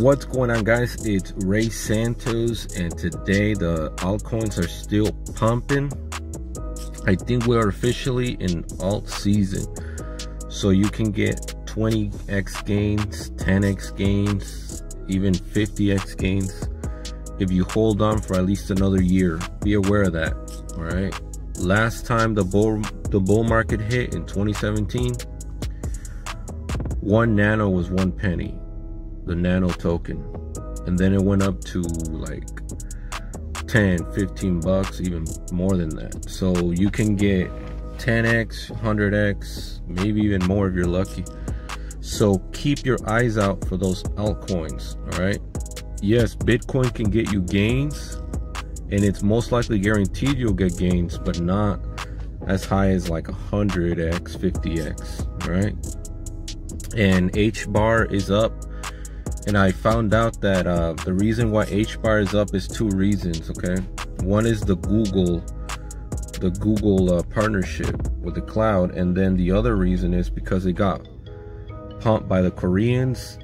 what's going on guys? It's Rey Santos and today the altcoins are still pumping. I think we're officially in alt season. So you can get 20x gains 10x gains even 50x gains if you hold on for at least another year. Be aware of that all right? Last time the bull the bull market hit in 2017 one nano was one penny the nano token. And then it went up to like 10 15 bucks even more than that. So you can get 10x 100x maybe even more if you're lucky. So keep your eyes out for those altcoins all right? Yes bitcoin can get you gains and it's most likely guaranteed you'll get gains but not as high as like 100x 50x right? And h bar is up and I found out that uh, the reason why HBAR is up is two reasons. Okay, one is the Google, the Google uh, partnership with the cloud, and then the other reason is because it got pumped by the Koreans.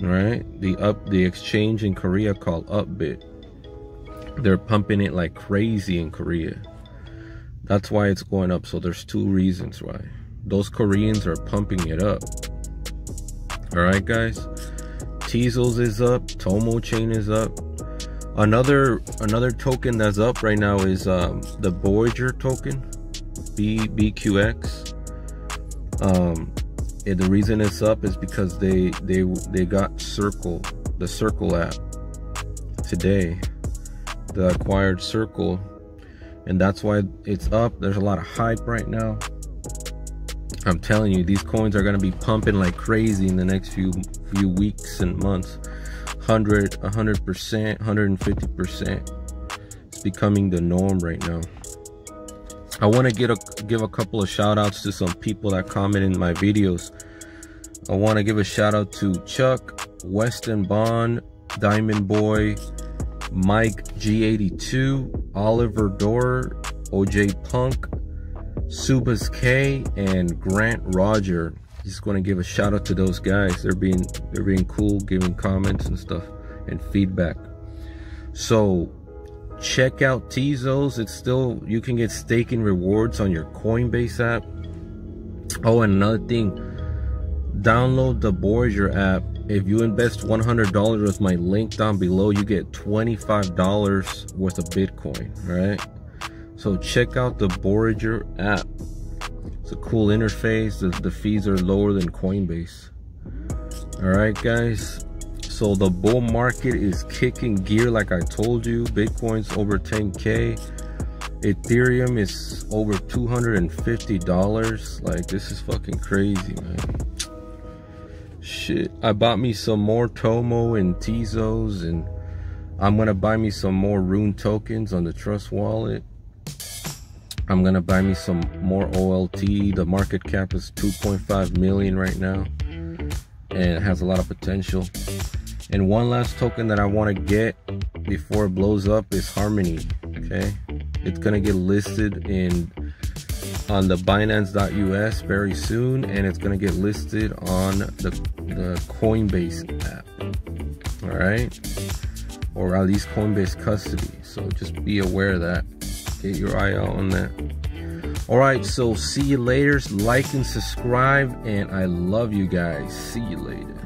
Right, the up the exchange in Korea called Upbit. They're pumping it like crazy in Korea. That's why it's going up. So there's two reasons why. Those Koreans are pumping it up. All right, guys. Tezos is up. Tomo chain is up. Another another token that's up right now is um, the Voyager token, B BQX. Um, and the reason it's up is because they they they got Circle, the Circle app today, the acquired Circle, and that's why it's up. There's a lot of hype right now. I'm telling you, these coins are gonna be pumping like crazy in the next few few weeks and months. 100, 100%, 150%. It's becoming the norm right now. I want to get a give a couple of shout outs to some people that comment in my videos. I want to give a shout out to Chuck, Weston Bond, Diamond Boy, Mike G82, Oliver Dorr, OJ Punk, Subas K and Grant Roger. Just going to give a shout out to those guys. They're being they're being cool, giving comments and stuff and feedback. So check out Tezos. It's still you can get staking rewards on your Coinbase app. Oh, and another thing, download the Voyager app. If you invest $100 with my link down below, you get $25 worth of Bitcoin, right? So check out the Voyager app. It's a cool interface. The, the fees are lower than Coinbase. All right, guys. So the bull market is kicking gear like I told you. Bitcoin's over 10K. Ethereum is over $250. Like, this is fucking crazy, man. Shit. I bought me some more Tomo and Tezos and I'm gonna buy me some more Rune tokens on the Trust wallet. I'm gonna buy me some more OLT. The market cap is 2.5 million right now, and it has a lot of potential. And one last token that I want to get before it blows up is Harmony. Okay, it's gonna get listed in on the Binance.us very soon, and it's gonna get listed on the, the Coinbase app. All right, or at least Coinbase custody. So just be aware of that get your eye out on that. All right so see you later. Like and subscribe and i love you guys. See you later